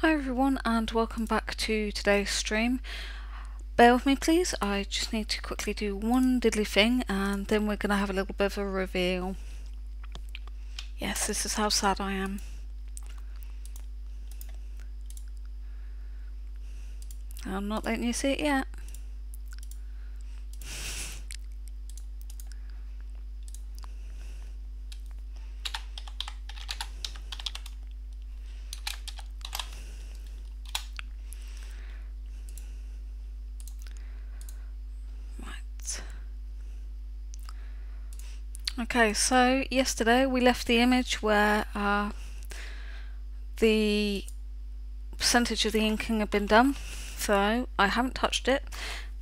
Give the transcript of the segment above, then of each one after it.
Hi everyone and welcome back to today's stream. Bear with me please, I just need to quickly do one diddly thing and then we're going to have a little bit of a reveal. Yes, this is how sad I am. I'm not letting you see it yet. Okay, so yesterday we left the image where uh, the percentage of the inking had been done. So I haven't touched it,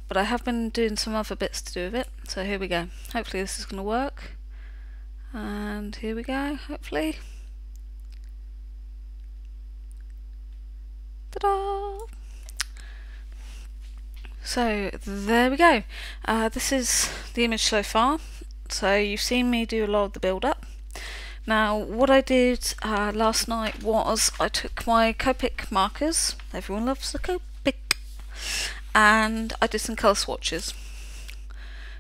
but I have been doing some other bits to do with it. So here we go. Hopefully this is going to work. And here we go, hopefully. Ta-da! So there we go. Uh, this is the image so far. So you've seen me do a lot of the build up. Now what I did uh, last night was I took my Copic markers, everyone loves the Copic, and I did some colour swatches.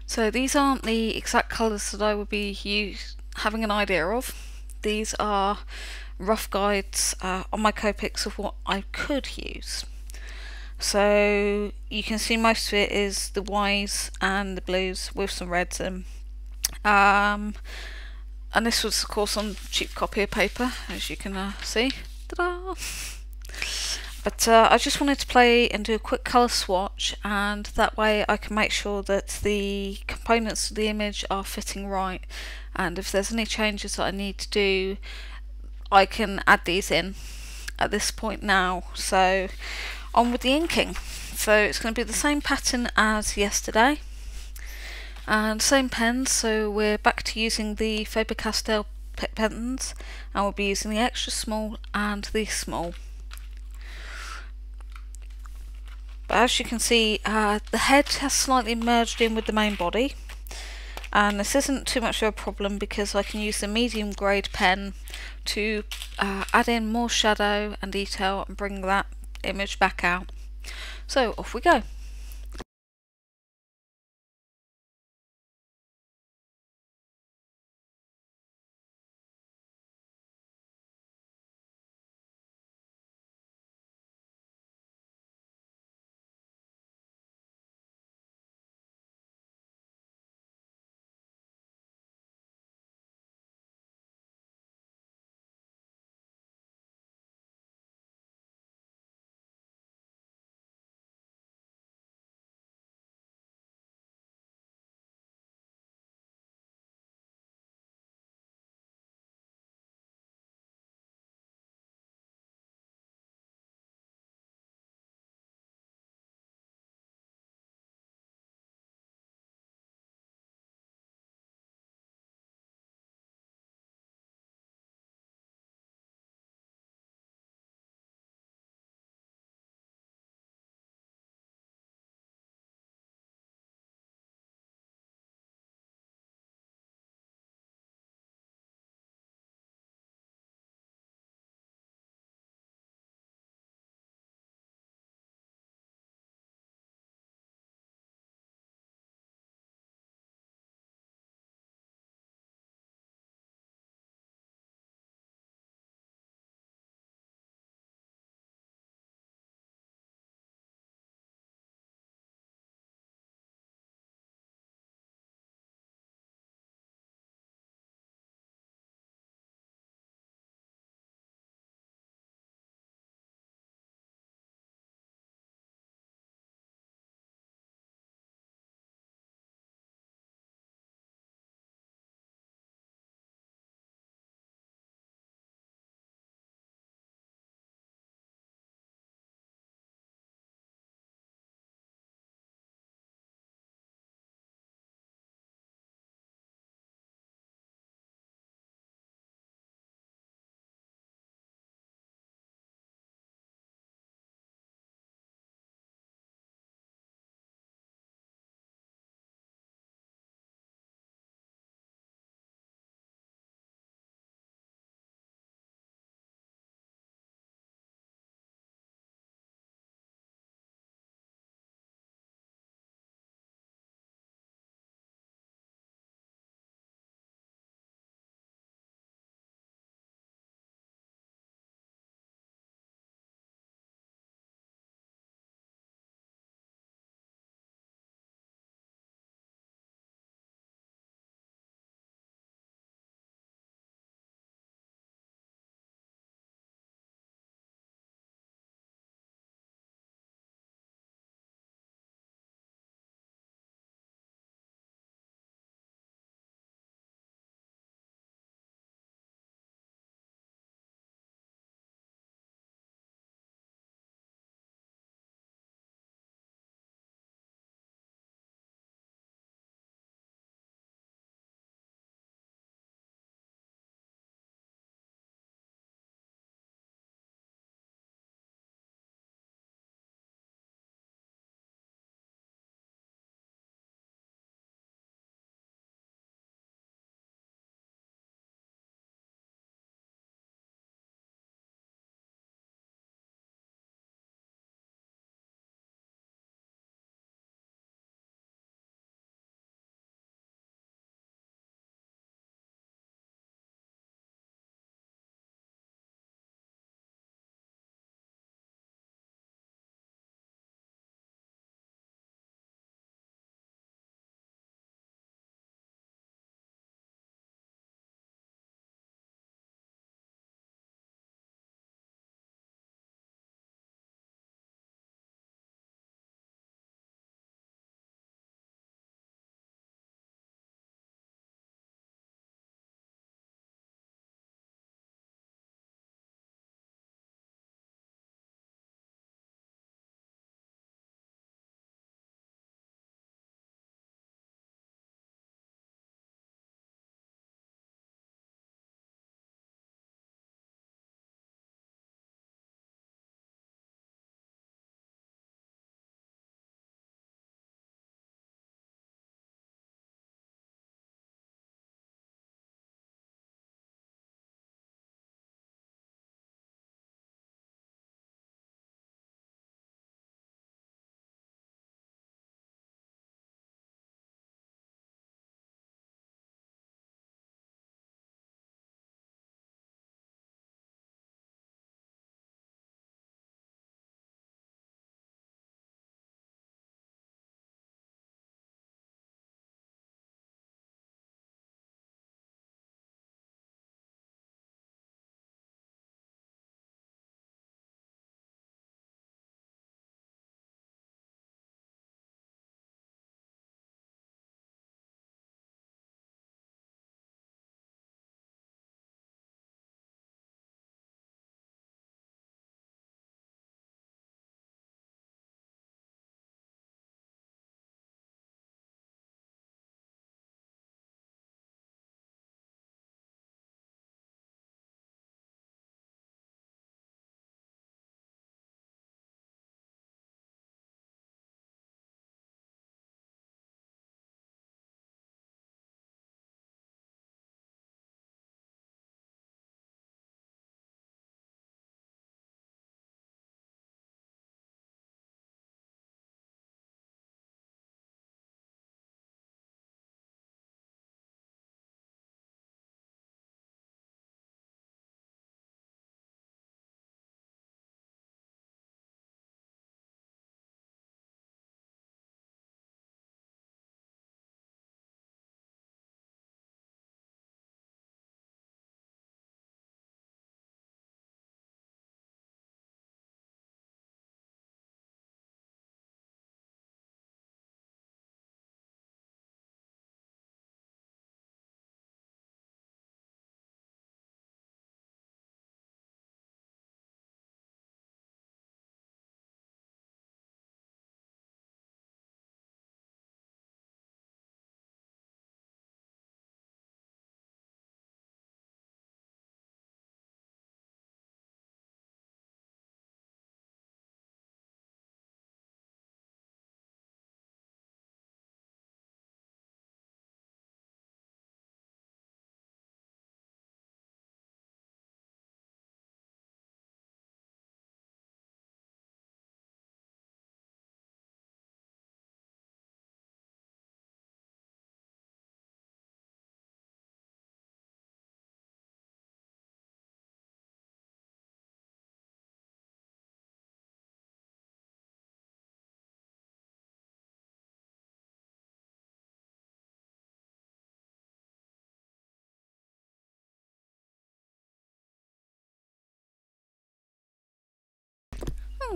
So these aren't the exact colours that I would be having an idea of. These are rough guides uh, on my Copics of what I could use. So you can see most of it is the whites and the blues with some reds in. Um, and this was of course on cheap copy paper as you can uh, see. But uh, I just wanted to play and do a quick colour swatch and that way I can make sure that the components of the image are fitting right and if there's any changes that I need to do I can add these in at this point now. So on with the inking. So it's going to be the same pattern as yesterday and same pens so we're back to using the Faber-Castell pens and we'll be using the extra small and the small. But as you can see uh, the head has slightly merged in with the main body and this isn't too much of a problem because I can use the medium grade pen to uh, add in more shadow and detail and bring that image back out. So off we go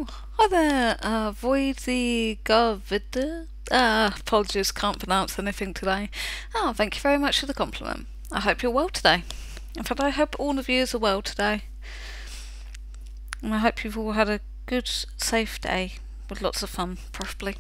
Oh, hi there, uh, Void the Garvida. Uh, apologies, can't pronounce anything today. Oh, thank you very much for the compliment. I hope you're well today. In fact, I hope all of you are well today. And I hope you've all had a good, safe day with lots of fun, preferably.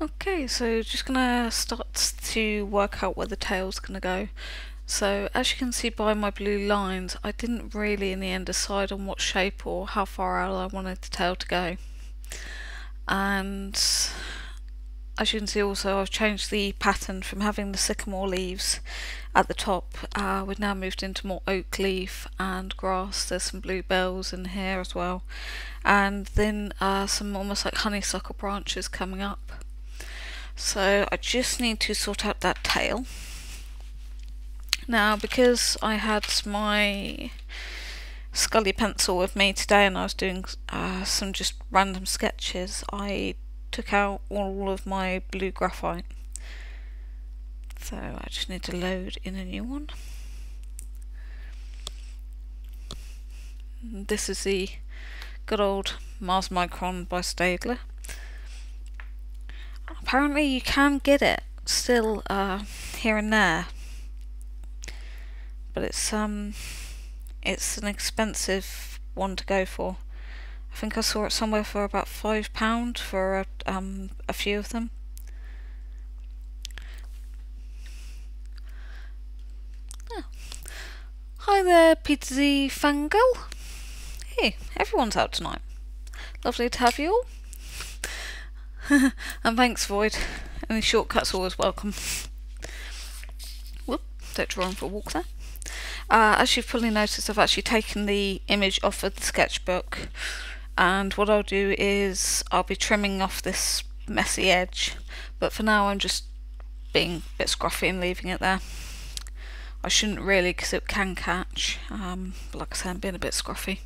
Okay, so just gonna start to work out where the tail's gonna go. So as you can see by my blue lines, I didn't really in the end decide on what shape or how far out I wanted the tail to go. And as you can see also I've changed the pattern from having the sycamore leaves at the top. Uh, we've now moved into more oak leaf and grass. There's some bluebells in here as well. And then uh, some almost like honeysuckle branches coming up. So I just need to sort out that tail. Now because I had my Scully pencil with me today and I was doing uh, some just random sketches, I took out all of my blue graphite. So I just need to load in a new one. This is the good old Mars Micron by Staedtler. Apparently you can get it still uh, here and there, but it's um it's an expensive one to go for. I think I saw it somewhere for about five pound for a, um, a few of them. Oh. Hi there, Peter Z Fangirl. Hey, everyone's out tonight. Lovely to have you all. and thanks, Void. Any shortcuts always welcome. Whoop, don't draw for a walk there. Uh, as you've probably noticed, I've actually taken the image off of the sketchbook and what I'll do is I'll be trimming off this messy edge but for now I'm just being a bit scruffy and leaving it there. I shouldn't really because it can catch um, like I said I'm being a bit scruffy.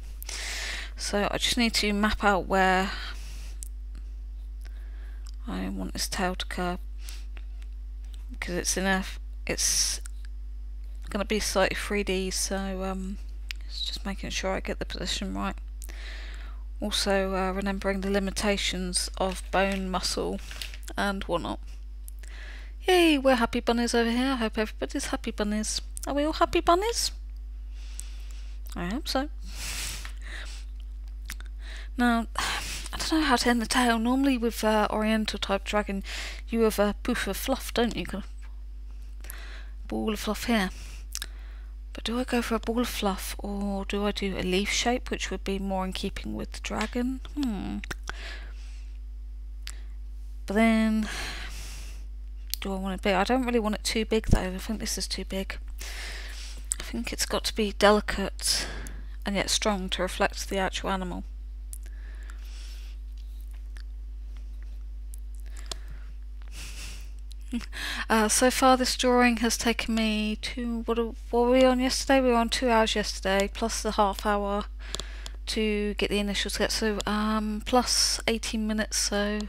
So I just need to map out where I want this tail to curve because it's in it's going to be slightly 3D so um, it's just making sure I get the position right. Also uh, remembering the limitations of bone, muscle and whatnot. Yay, we're happy bunnies over here. I hope everybody's happy bunnies. Are we all happy bunnies? I hope so. Now, don't know how to end the tail. Normally with uh, Oriental type dragon, you have a poof of fluff, don't you? Ball of fluff here. But do I go for a ball of fluff or do I do a leaf shape which would be more in keeping with the dragon? Hmm. But then, do I want it big? I don't really want it too big though. I think this is too big. I think it's got to be delicate and yet strong to reflect the actual animal. Uh, so far this drawing has taken me two, what, what were we on yesterday? We were on two hours yesterday, plus the half hour to get the initial sketch, so um, plus 18 minutes, so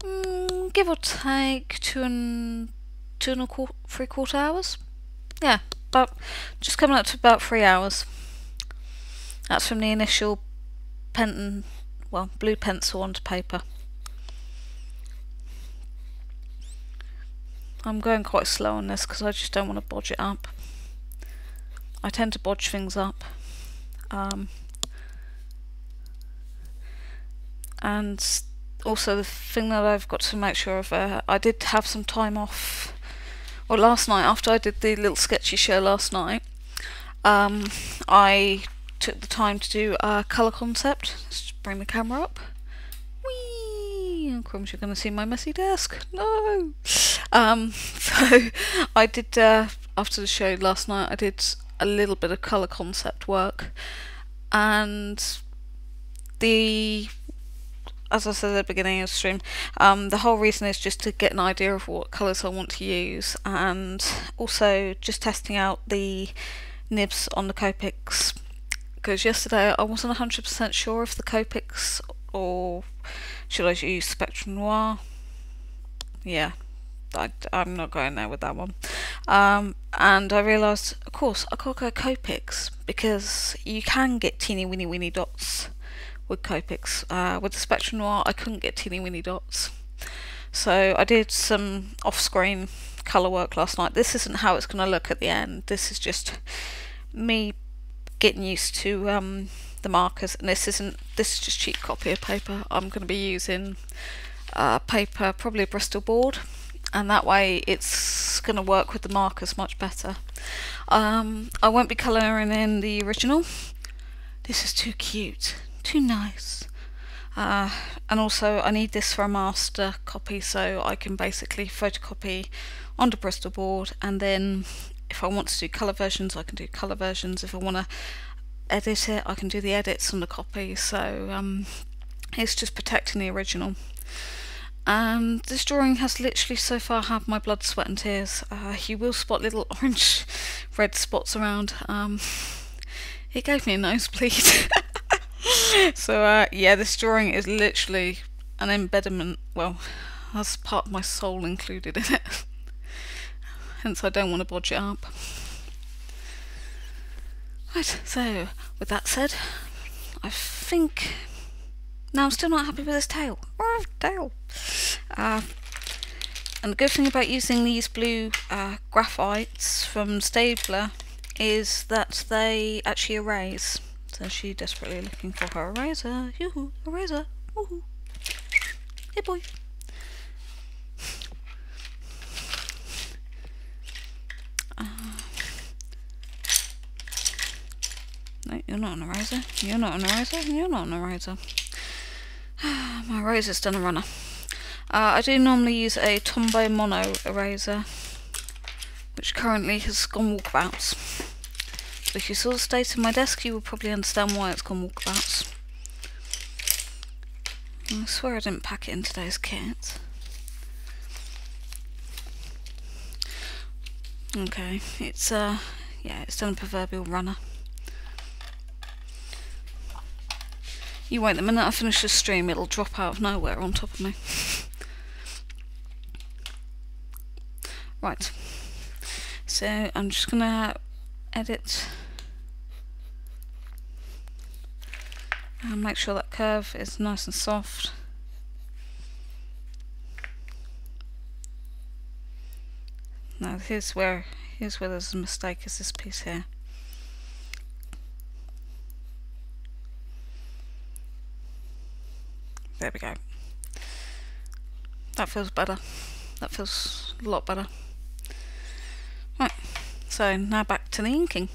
mm, give or take two and, two and a quarter, three quarter hours? Yeah, but just coming up to about three hours. That's from the initial pen, well, blue pencil onto paper. I'm going quite slow on this because I just don't want to bodge it up. I tend to bodge things up. Um, and also the thing that I've got to make sure of, uh, I did have some time off, or last night after I did the little sketchy show last night, um, I took the time to do a colour concept. Let's bring the camera up. Crumbs, you're going to see my messy desk. No! Um, so I did uh, after the show last night. I did a little bit of color concept work, and the as I said at the beginning of the stream, um, the whole reason is just to get an idea of what colours I want to use and also just testing out the nibs on the Copics because yesterday I wasn't 100% sure if the Copics or should I use Spectrum Noir. Yeah, I, am not going there with that one. Um, and I realised, of course, I could go Copics because you can get teeny weeny weeny dots with Copics. Uh, with the Spectrum Noir, I couldn't get teeny weeny dots. So I did some off-screen colour work last night. This isn't how it's going to look at the end. This is just me getting used to um, the markers. And this isn't. This is just cheap copy of paper. I'm going to be using uh, paper, probably a Bristol board and that way it's going to work with the markers much better. Um, I won't be colouring in the original. This is too cute, too nice. Uh, and also I need this for a master copy so I can basically photocopy onto Bristol board and then if I want to do colour versions I can do colour versions. If I want to edit it I can do the edits on the copy so um, it's just protecting the original. And this drawing has literally so far had my blood, sweat and tears. Uh, you will spot little orange red spots around. Um, it gave me a nosebleed. so uh, yeah, this drawing is literally an embedment, well, has part of my soul included in it. Hence I don't want to bodge it up. Right, so with that said, I think now I'm still not happy with this tail. Oh, tail. Uh, and the good thing about using these blue uh, graphites from Staedtler is that they actually erase. So she's desperately looking for her eraser. Yoo-hoo, eraser. Woohoo. Hey boy. No, you're not an eraser. You're not an eraser. You're not an eraser. My eraser's done a runner. Uh, I do normally use a Tombow Mono eraser, which currently has gone walkabouts. If you saw the state of my desk, you will probably understand why it's gone walkabouts. I swear I didn't pack it in today's kit. Okay, it's uh, yeah, it's done a proverbial runner. You wait, the minute I finish the stream, it'll drop out of nowhere on top of me. right, so I'm just gonna edit and make sure that curve is nice and soft. Now here's where here's where there's a mistake is this piece here. There we go. That feels better. That feels a lot better. Right, so now back to the inking.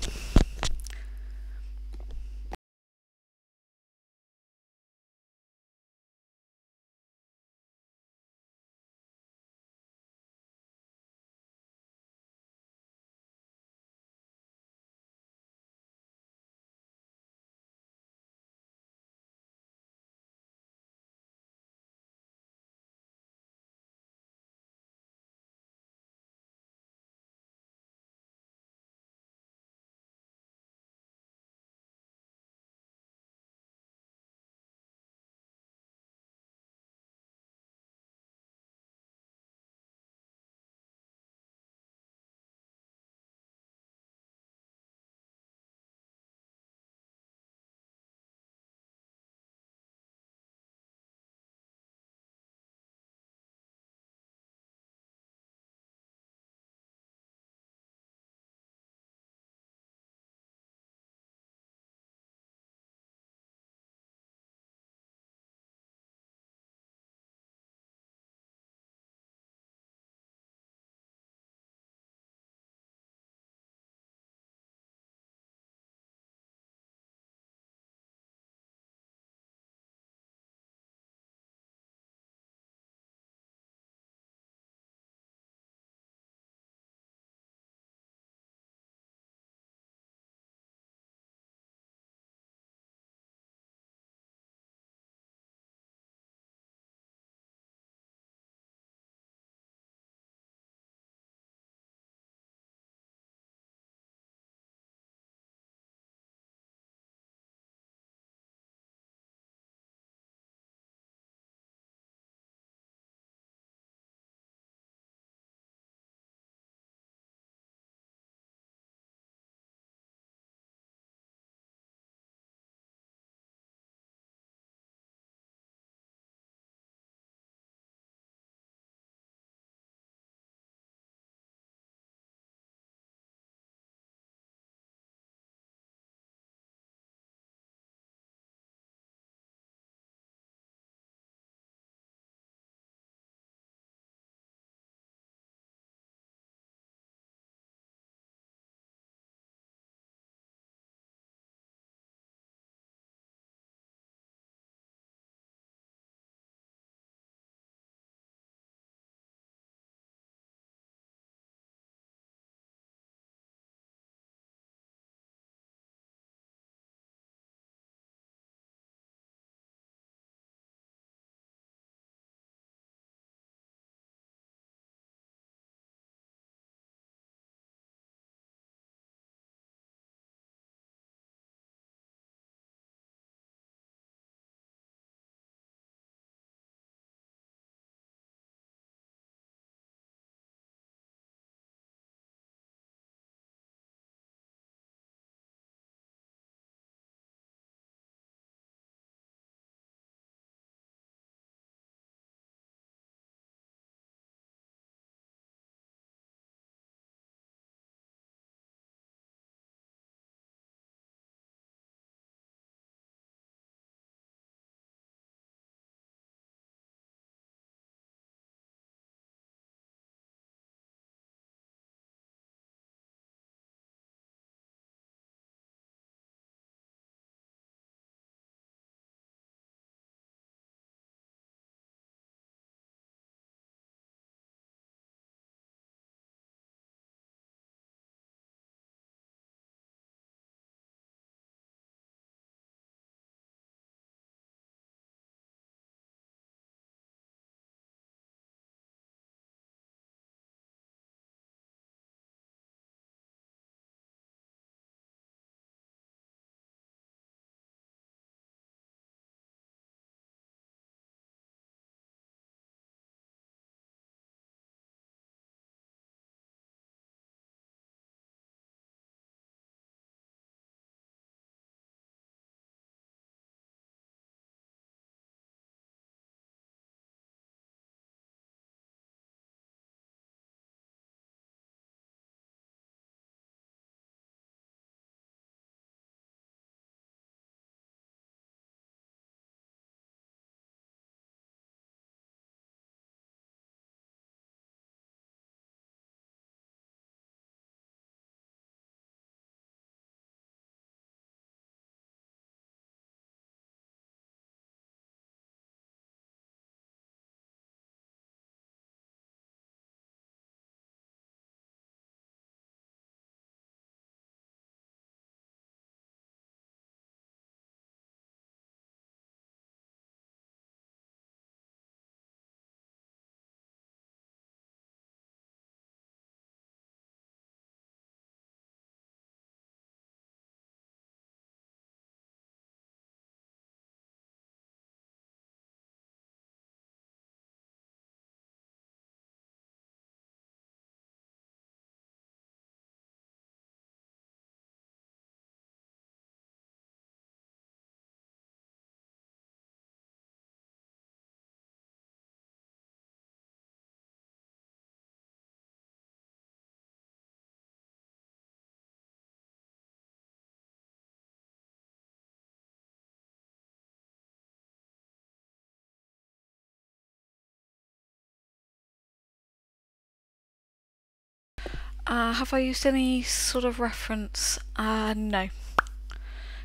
Uh, have I used any sort of reference? Uh, no.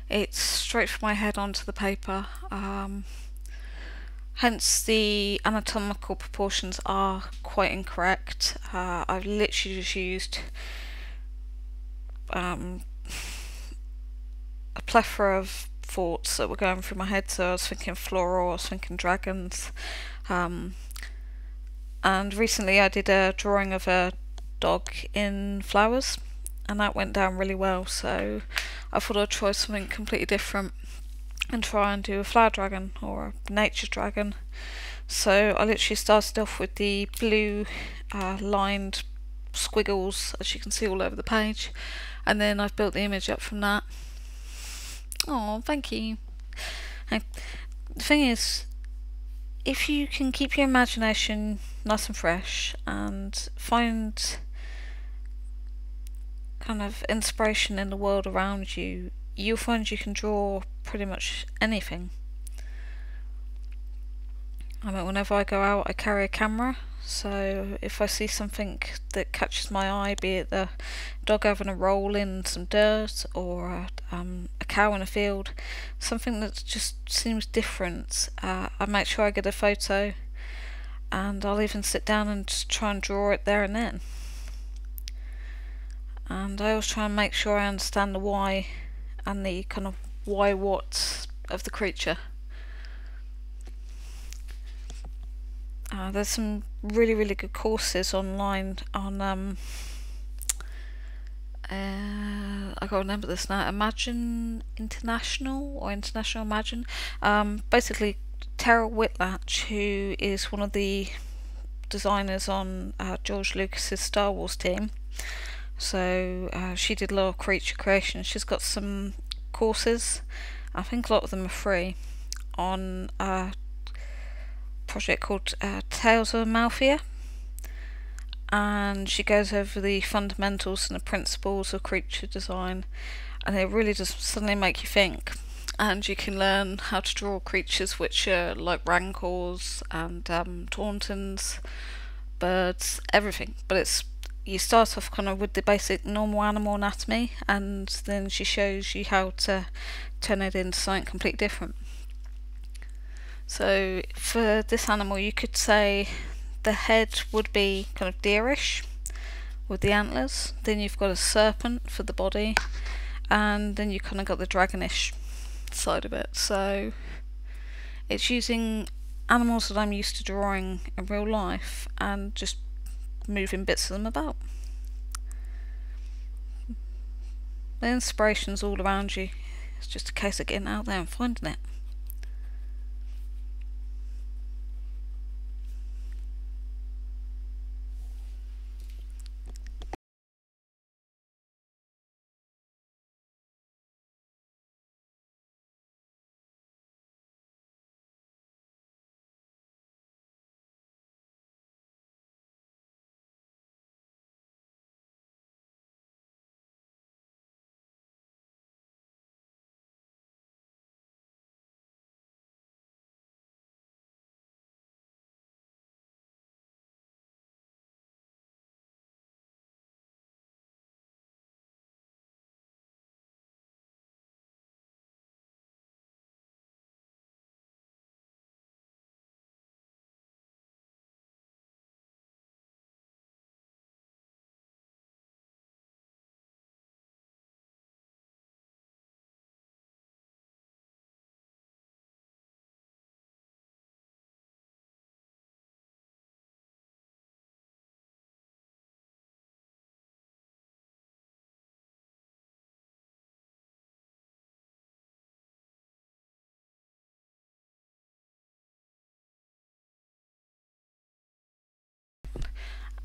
It's straight from my head onto the paper. Um, hence the anatomical proportions are quite incorrect. Uh, I've literally just used um, a plethora of thoughts that were going through my head. So I was thinking floral, I was thinking dragons. Um, and recently I did a drawing of a dog in flowers and that went down really well. So I thought I'd try something completely different and try and do a flower dragon or a nature dragon. So I literally started off with the blue uh, lined squiggles as you can see all over the page and then I've built the image up from that. Oh thank you. The thing is if you can keep your imagination nice and fresh and find kind of inspiration in the world around you, you'll find you can draw pretty much anything. I mean, whenever I go out, I carry a camera, so if I see something that catches my eye, be it the dog having a roll in some dirt or a, um, a cow in a field, something that just seems different, uh, I make sure I get a photo and I'll even sit down and just try and draw it there and then and I always try and make sure I understand the why and the kind of why what of the creature. Uh, there's some really really good courses online on um, uh, I can't remember this now Imagine International or International Imagine um, basically Terryl Whitlatch who is one of the designers on uh, George Lucas's Star Wars team so uh, she did a lot of creature creation. She's got some courses, I think a lot of them are free, on a project called uh, Tales of Amalthea. And she goes over the fundamentals and the principles of creature design, and it really does suddenly make you think. And you can learn how to draw creatures which are like rancors and um, tauntauns, birds, everything. But it's you start off kind of with the basic normal animal anatomy and then she shows you how to turn it into something completely different. So for this animal you could say the head would be kind of deerish with the antlers, then you've got a serpent for the body and then you kind of got the dragonish side of it. So it's using animals that I'm used to drawing in real life and just moving bits of them about. The inspiration's all around you. It's just a case of getting out there and finding it.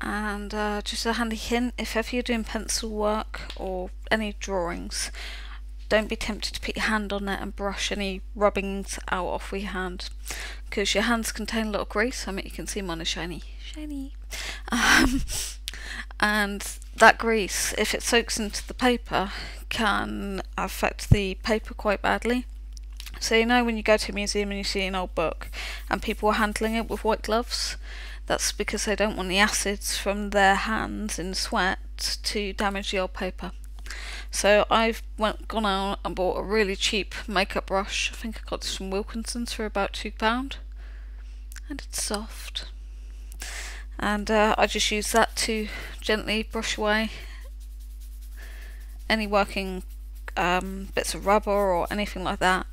And uh, just a handy hint if ever you're doing pencil work or any drawings don't be tempted to put your hand on it and brush any rubbings out off your hand because your hands contain a lot of grease I mean you can see mine is shiny shiny. Um, and that grease if it soaks into the paper can affect the paper quite badly. So you know when you go to a museum and you see an old book and people are handling it with white gloves That's because they don't want the acids from their hands in sweat to damage old paper. So I've went gone out and bought a really cheap makeup brush. I think I got this from Wilkinson's for about two pound, and it's soft. And uh, I just use that to gently brush away any working um, bits of rubber or anything like that.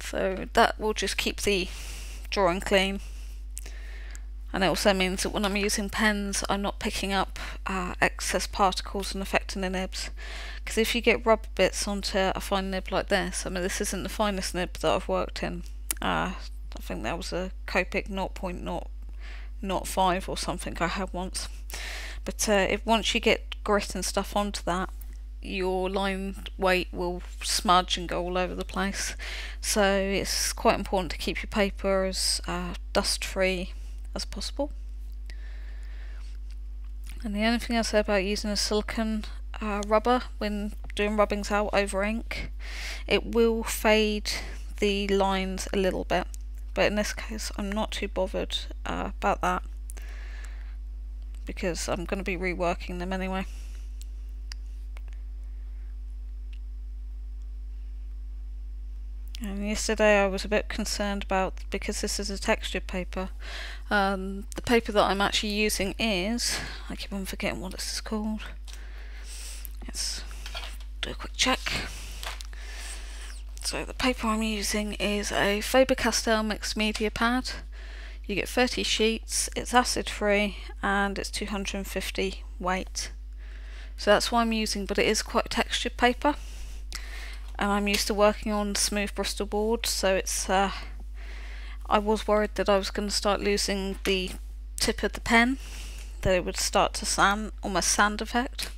So that will just keep the drawing clean. And it also means that when I'm using pens, I'm not picking up uh, excess particles and affecting the nibs. Because if you get rubber bits onto a fine nib like this, I mean this isn't the finest nib that I've worked in. Uh, I think that was a Copic 0.05 or something I had once. But uh, if once you get grit and stuff onto that, your line weight will smudge and go all over the place. So it's quite important to keep your paper as uh, dust free as possible. And the only thing I say about using a silicone uh, rubber when doing rubbings out over ink, it will fade the lines a little bit. But in this case, I'm not too bothered uh, about that because I'm going to be reworking them anyway. And yesterday I was a bit concerned about, because this is a textured paper, um, the paper that I'm actually using is, I keep on forgetting what this is called. Let's do a quick check. So the paper I'm using is a Faber-Castell mixed media pad. You get 30 sheets, it's acid free and it's 250 weight. So that's why I'm using, but it is quite textured paper and I'm used to working on smooth Bristol board so it's uh, I was worried that I was going to start losing the tip of the pen that it would start to sand almost sand effect.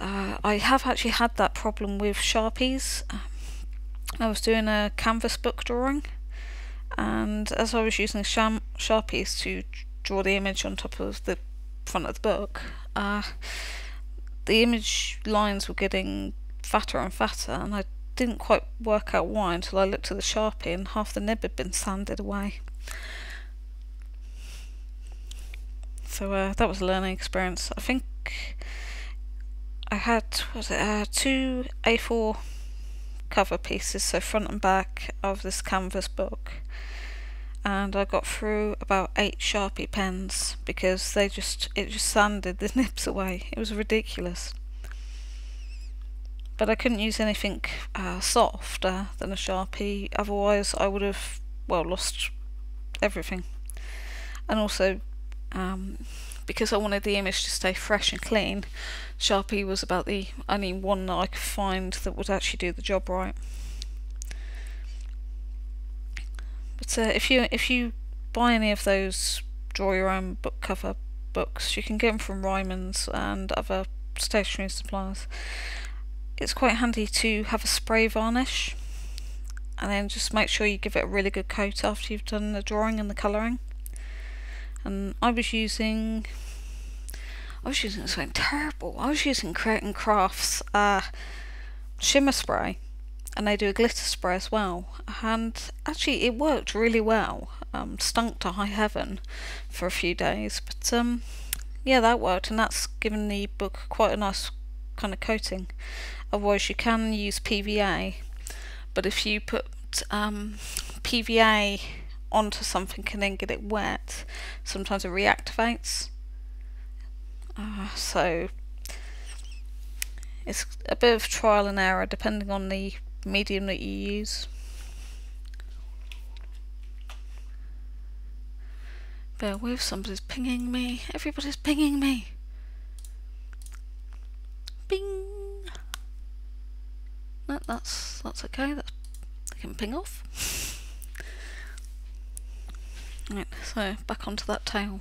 Uh, I have actually had that problem with Sharpies. I was doing a canvas book drawing and as I was using Sharpies to draw the image on top of the front of the book uh, the image lines were getting fatter and fatter and I didn't quite work out why until I looked at the Sharpie and half the nib had been sanded away. So uh, that was a learning experience. I think I had was it, uh, two A4 cover pieces, so front and back of this canvas book and I got through about eight Sharpie pens because they just it just sanded the nibs away. It was ridiculous but I couldn't use anything uh, softer than a Sharpie, otherwise I would have, well, lost everything. And also, um, because I wanted the image to stay fresh and clean, Sharpie was about the only one that I could find that would actually do the job right. But uh, if you if you buy any of those draw your own book cover books, you can get them from Ryman's and other stationery suppliers it's quite handy to have a spray varnish and then just make sure you give it a really good coat after you've done the drawing and the colouring. And I was using I was using something terrible. I was using Create Crafts uh, shimmer spray and they do a glitter spray as well. And actually it worked really well. Um, stunk to high heaven for a few days but um, yeah that worked and that's given the book quite a nice kind of coating Otherwise you can use PVA, but if you put um, PVA onto something and then get it wet, sometimes it reactivates. Uh, so it's a bit of trial and error depending on the medium that you use. Bear with, somebody's pinging me. Everybody's pinging me. Bing that, that's that's okay. That's I can ping off. right, so back onto that tail.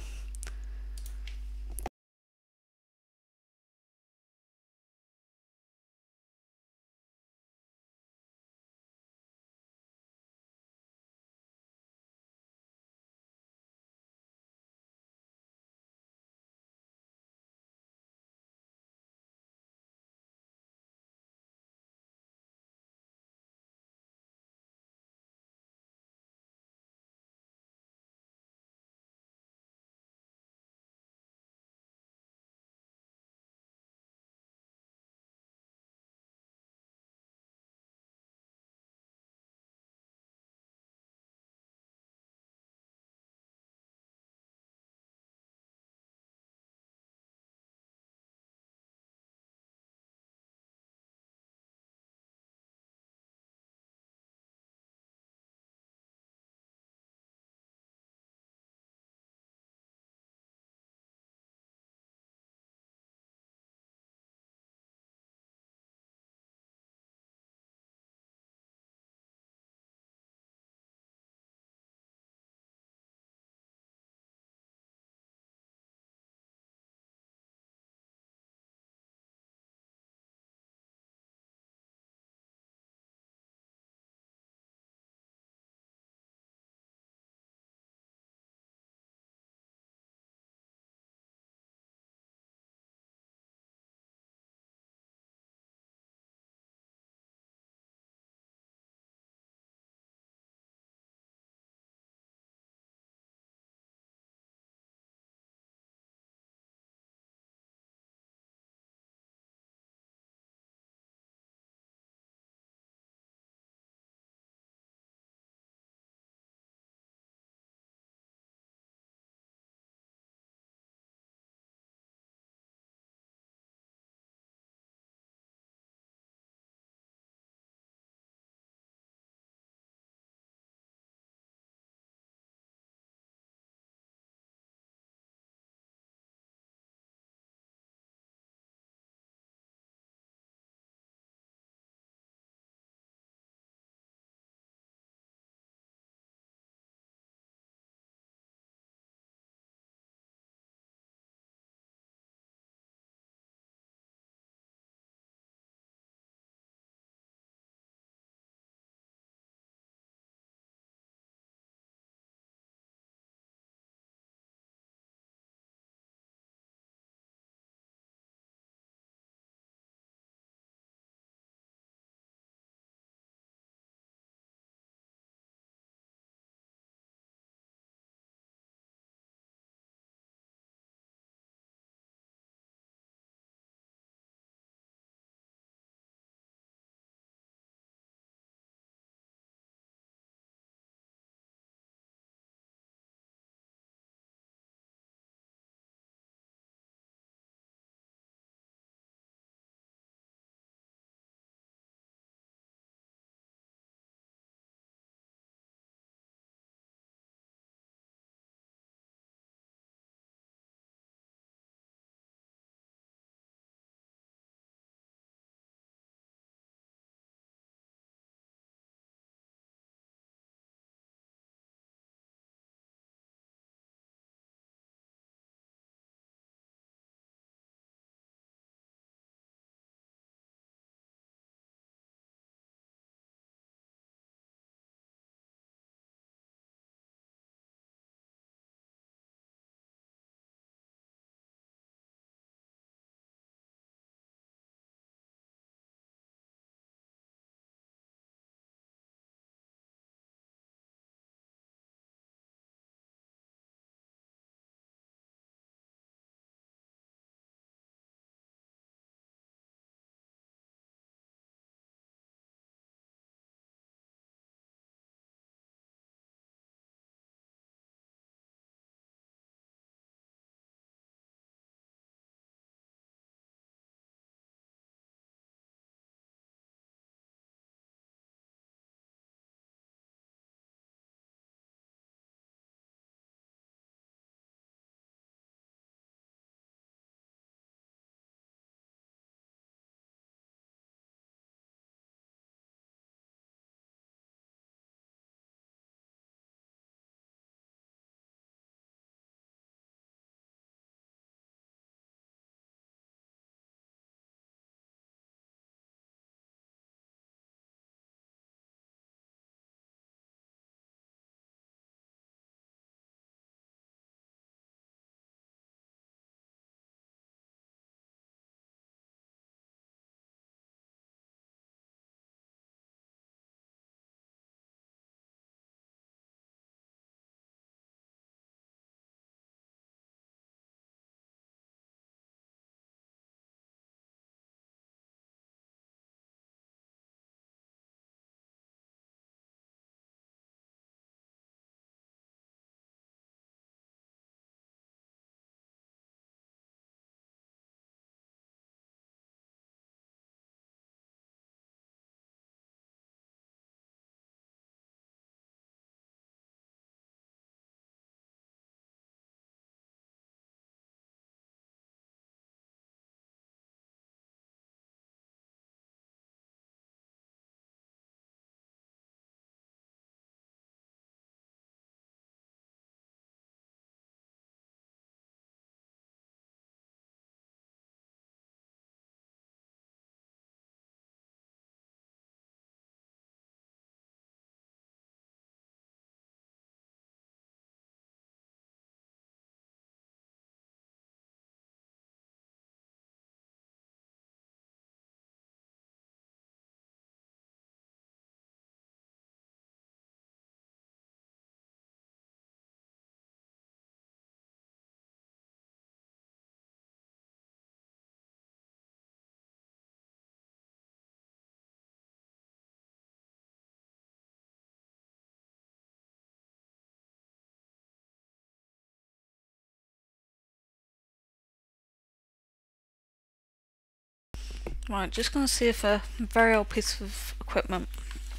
Right, just going to see if a very old piece of equipment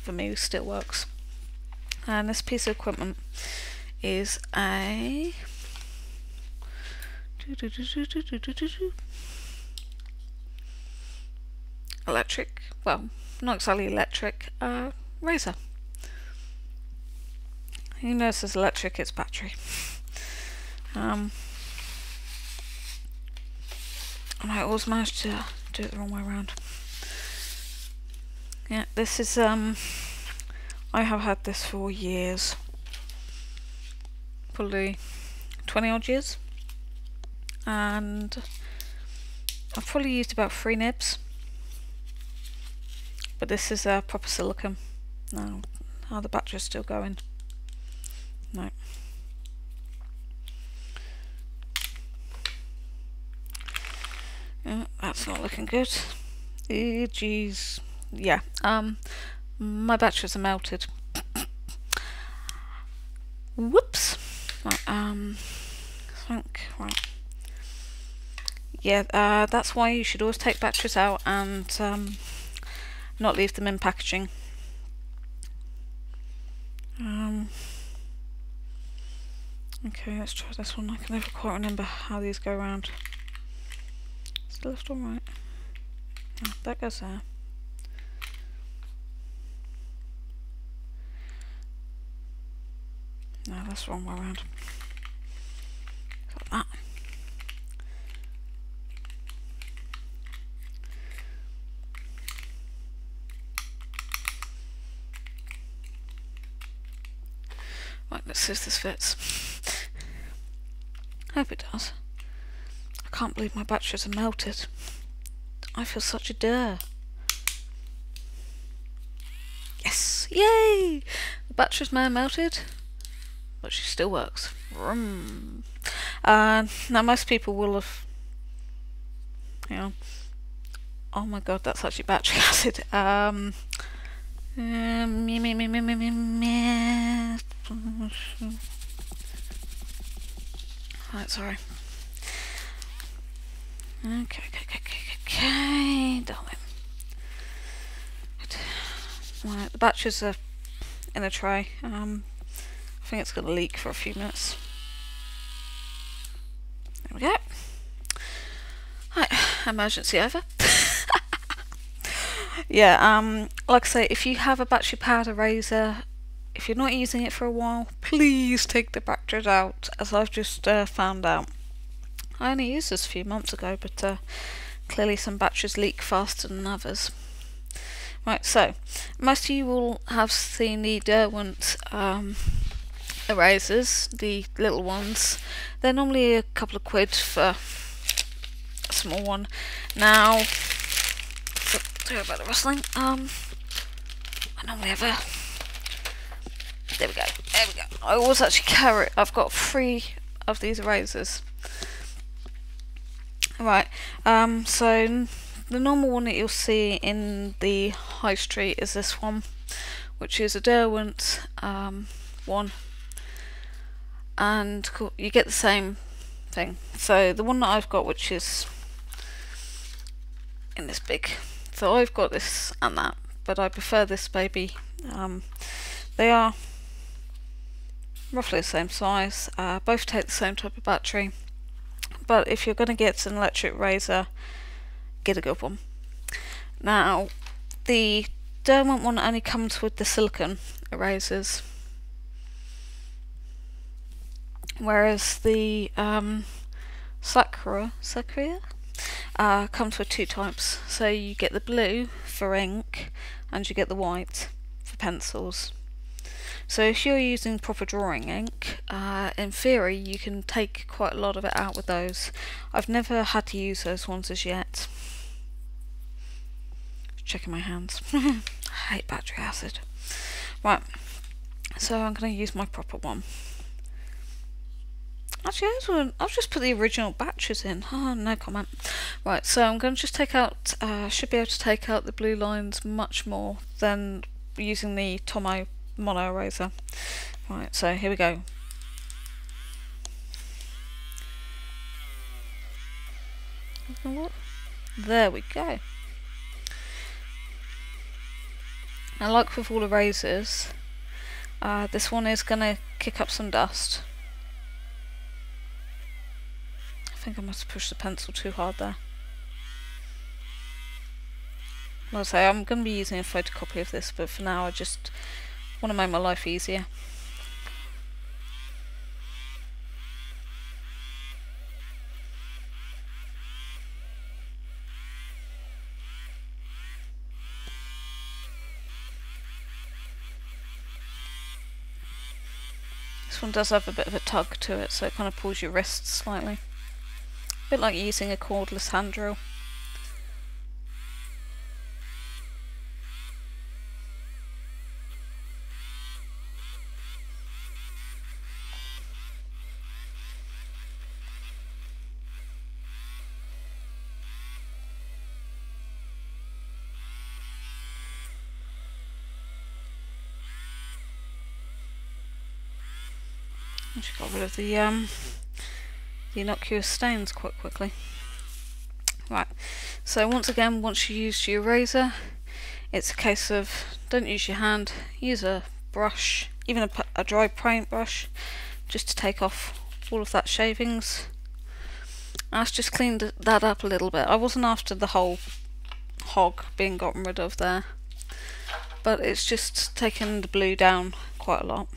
for me still works. And this piece of equipment is a electric, well, not exactly electric, uh, razor. Who knows it's electric, it's battery. Um, and I always manage to do it the wrong way around. Yeah, this is, um, I have had this for years. Probably 20 odd years. And I've probably used about three nibs. But this is a uh, proper silicone. Now, are the batteries still going? No. Yeah, that's not looking good. Jeez. Yeah. Um, my batteries are melted. Whoops. Right, um, think, right. Yeah, uh, that's why you should always take batteries out and um, not leave them in packaging. Um, okay, let's try this one. I can never quite remember how these go around. Left or right? That goes there. No, that's the wrong way around. Like that. Right, let's see if this fits. Hope it does. I can't believe my batteries are melted. I feel such a dare. Yes! Yay! The batteries may have melted, but she still works. Vroom. Uh, now most people will have, you know, oh my god, that's actually battery acid. Um, um. Right, sorry. Okay, okay, okay, okay, okay, darling. Right, the batteries are in a tray. Um, I think it's going to leak for a few minutes. There we go. Right, emergency over. yeah, um, like I say, if you have a battery powered eraser, if you're not using it for a while, please take the batteries out, as I've just uh, found out. I only used this a few months ago, but uh, clearly some batteries leak faster than others. Right, so most of you will have seen the Derwent um, erasers, the little ones. They're normally a couple of quid for a small one. Now, sorry about the rustling. Um, I normally have a. There we go. There we go. I always actually carry. I've got three of these erasers. Right. Um. So the normal one that you'll see in the high street is this one, which is a Derwent um, one and you get the same thing. So the one that I've got, which is in this big, so I've got this and that, but I prefer this baby. Um, they are roughly the same size, uh, both take the same type of battery, but if you're going to get an electric razor, get a good one. Now, the Derwent one only comes with the silicone erasers, whereas the um, Sakura, Sakura uh, comes with two types. So you get the blue for ink and you get the white for pencils. So if you're using proper drawing ink, uh, in theory you can take quite a lot of it out with those. I've never had to use those ones as yet. Checking my hands. I hate battery acid. Right, so I'm going to use my proper one. Actually, I will just put the original batches in. Oh, no comment. Right, so I'm going to just take out, uh, should be able to take out the blue lines much more than using the Tombow mono eraser. Right, so here we go. There we go. Now like with all the razors, uh, this one is going to kick up some dust. I think I must have pushed the pencil too hard there. Like I say, I'm going to be using a photocopy of this, but for now I just want to make my life easier. This one does have a bit of a tug to it, so it kind of pulls your wrists slightly. A bit like using a cordless hand drill. I just got rid of the um, the innocuous stains quite quickly. Right, so once again, once you use your razor, it's a case of don't use your hand, use a brush, even a, a dry paintbrush, just to take off all of that shavings. I've just cleaned that up a little bit. I wasn't after the whole hog being gotten rid of there, but it's just taken the blue down quite a lot.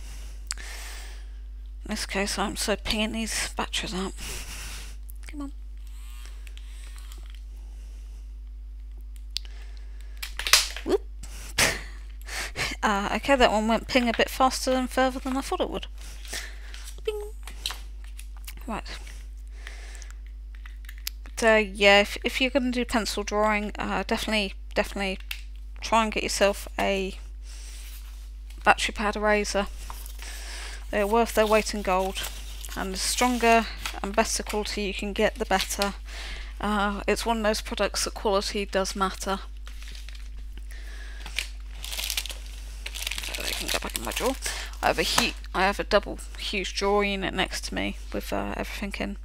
In this case, I'm so pinging these batteries out. Come on. Whoop. uh, okay, that one went ping a bit faster and further than I thought it would. Bing. Right. But uh, yeah, if, if you're going to do pencil drawing, uh, definitely, definitely try and get yourself a battery powered eraser. They're worth their weight in gold and the stronger and better quality you can get the better. Uh, it's one of those products that quality does matter. So they can go back in my drawer. I have a heat. I have a double huge drawer unit next to me with uh, everything in.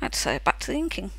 I to say back to the inking.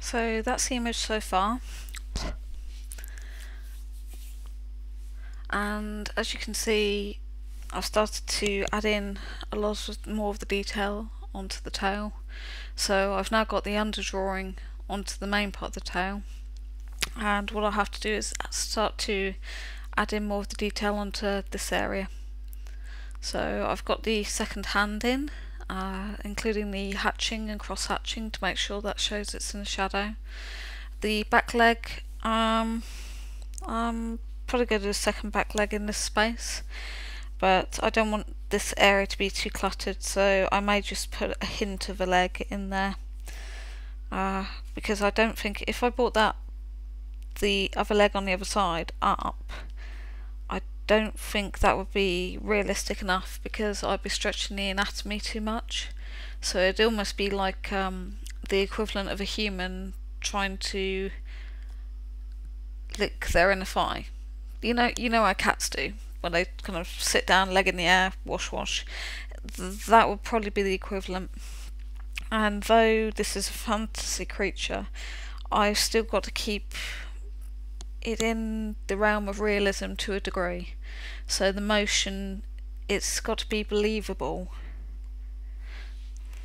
So that's the image so far. And as you can see, I've started to add in a lot more of the detail onto the tail. So I've now got the underdrawing onto the main part of the tail. And what I'll have to do is start to add in more of the detail onto this area. So I've got the second hand in, uh, including the hatching and cross hatching to make sure that shows it's in the shadow. The back leg, um, I'm probably going to do a second back leg in this space, but I don't want this area to be too cluttered, so I may just put a hint of a leg in there. Uh, because I don't think if I brought that the other leg on the other side up don't think that would be realistic enough because I'd be stretching the anatomy too much. So it'd almost be like um, the equivalent of a human trying to lick their inner thigh. You know, you know how cats do when they kind of sit down, leg in the air, wash, wash. That would probably be the equivalent. And though this is a fantasy creature, I've still got to keep it in the realm of realism to a degree. So the motion, it's got to be believable.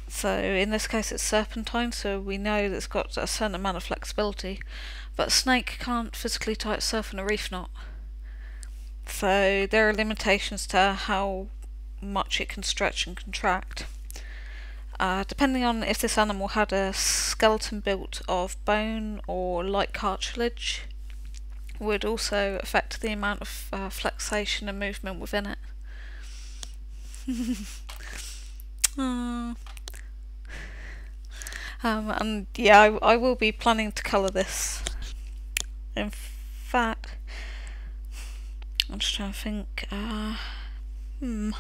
So in this case it's serpentine, so we know that it's got a certain amount of flexibility, but a snake can't physically tie itself in a reef knot. So there are limitations to how much it can stretch and contract. Uh, depending on if this animal had a skeleton built of bone or light cartilage, would also affect the amount of uh, flexation and movement within it. um, and yeah, I, I will be planning to colour this. In fact, I'm just trying to think. Uh, hmm.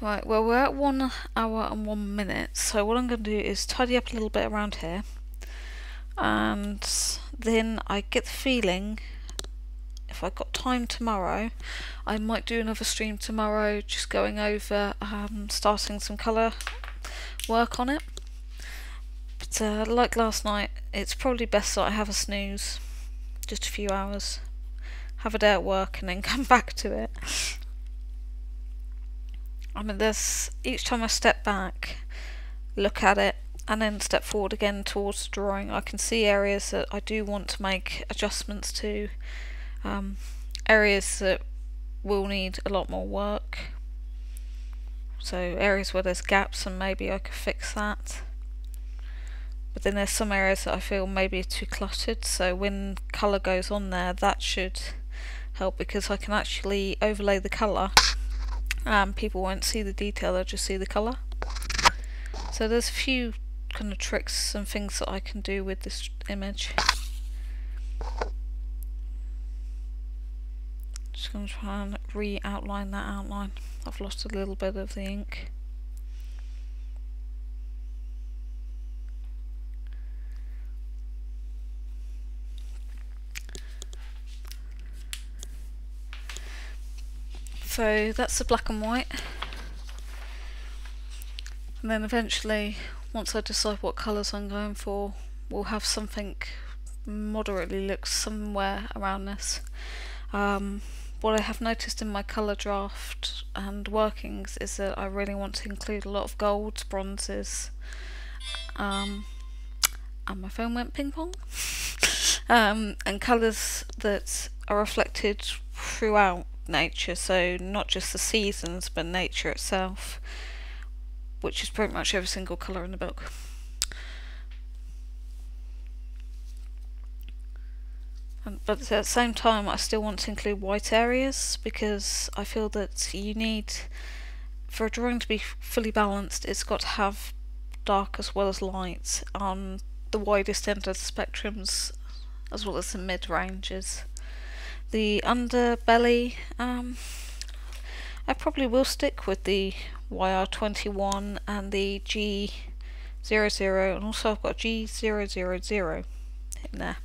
Right, well we're at one hour and one minute, so what I'm going to do is tidy up a little bit around here and then I get the feeling if I've got time tomorrow I might do another stream tomorrow just going over um, starting some colour work on it. But uh, like last night it's probably best that I have a snooze just a few hours have a day at work and then come back to it. I mean there's each time I step back look at it and then step forward again towards the drawing. I can see areas that I do want to make adjustments to um, areas that will need a lot more work. So areas where there's gaps and maybe I could fix that. But then there's some areas that I feel maybe too cluttered so when colour goes on there that should help because I can actually overlay the colour and people won't see the detail they'll just see the colour. So there's a few kind of tricks and things that I can do with this image. Just going to try and re-outline that outline. I've lost a little bit of the ink. So that's the black and white. And then eventually once I decide what colours I'm going for, we'll have something moderately looks somewhere around this. Um, what I have noticed in my colour draft and workings is that I really want to include a lot of golds, bronzes, um, and my phone went ping pong, um, and colours that are reflected throughout nature, so not just the seasons but nature itself which is pretty much every single colour in the book. But at the same time I still want to include white areas because I feel that you need, for a drawing to be fully balanced, it's got to have dark as well as light on the widest end of the spectrums as well as the mid ranges. The underbelly, um, I probably will stick with the YR21 and the G00 and also I've got G000 in there.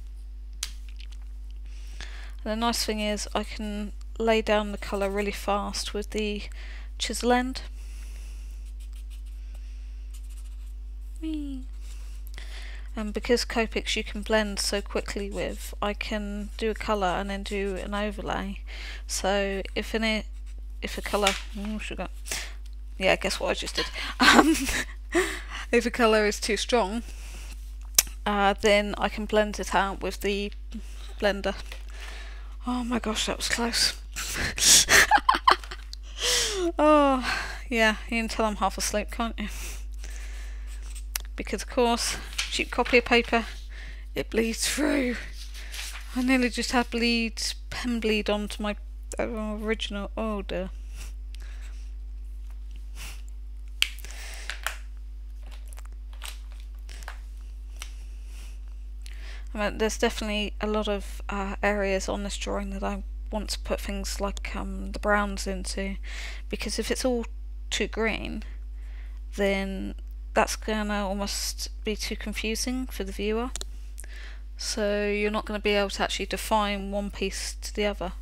And the nice thing is I can lay down the colour really fast with the chisel end. and because Copics you can blend so quickly with, I can do a colour and then do an overlay. So if an if a colour, oh, sugar, yeah, guess what I just did. Um, if a colour is too strong, uh, then I can blend it out with the blender. Oh my gosh, that was close. oh, yeah, you can tell I'm half asleep, can't you? Because of course, cheap copy of paper, it bleeds through. I nearly just had bleed, pen bleed onto my original order. There's definitely a lot of uh, areas on this drawing that I want to put things like um, the browns into because if it's all too green then that's gonna almost be too confusing for the viewer. So you're not going to be able to actually define one piece to the other.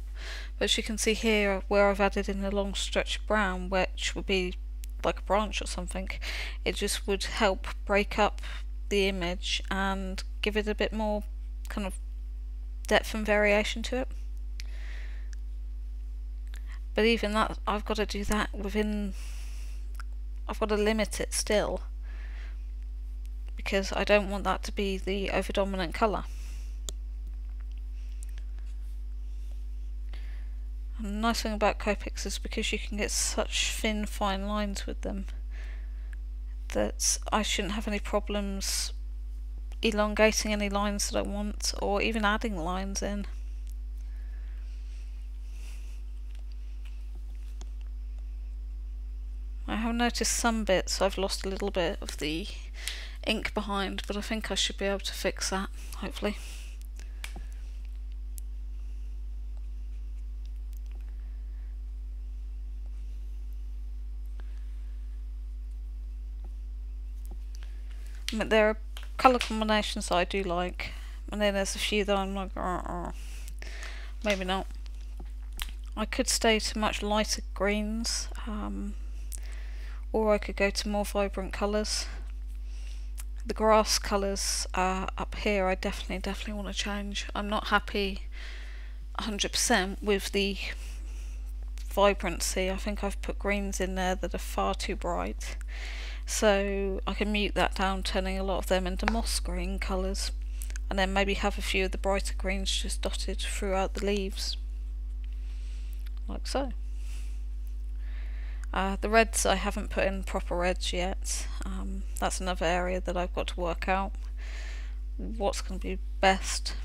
But as you can see here where I've added in a long stretch of brown which would be like a branch or something it just would help break up the image and give it a bit more kind of depth and variation to it. But even that, I've got to do that within, I've got to limit it still because I don't want that to be the over-dominant colour. And the nice thing about Copics is because you can get such thin fine lines with them that I shouldn't have any problems elongating any lines that I want or even adding lines in. I have noticed some bits I've lost a little bit of the ink behind but I think I should be able to fix that hopefully. But there are colour combinations I do like. And then there's a few that I'm like maybe not. I could stay to much lighter greens um, or I could go to more vibrant colours. The grass colours uh, up here I definitely definitely want to change. I'm not happy 100% with the vibrancy. I think I've put greens in there that are far too bright so I can mute that down turning a lot of them into moss green colours. And then maybe have a few of the brighter greens just dotted throughout the leaves. Like so. Uh, the reds I haven't put in proper reds yet. Um, that's another area that I've got to work out what's going to be best.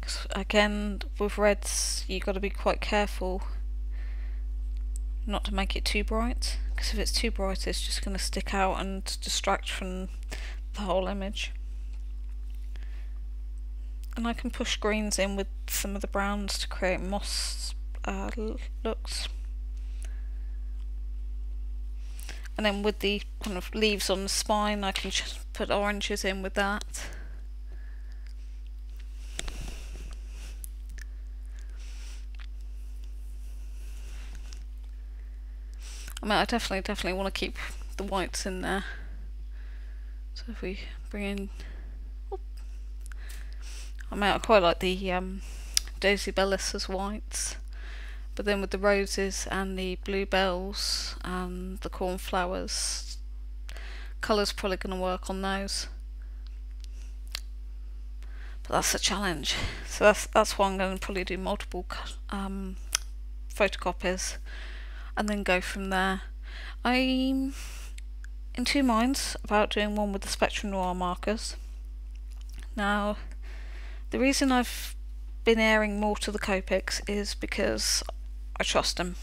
Because again with reds you've got to be quite careful not to make it too bright because if it's too bright it's just going to stick out and distract from the whole image. And I can push greens in with some of the browns to create moss uh, looks. And then with the kind of leaves on the spine I can just put oranges in with that I mean, I definitely, definitely want to keep the whites in there. So if we bring in... I mean, I quite like the um, Daisy Bellis as whites. But then with the roses and the bluebells and the cornflowers, colour's probably going to work on those. But that's a challenge. So that's that's why I'm going to probably do multiple um, photocopies and then go from there. I'm in two minds about doing one with the Spectrum Noir markers. Now, the reason I've been airing more to the Copics is because I trust them.